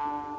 you.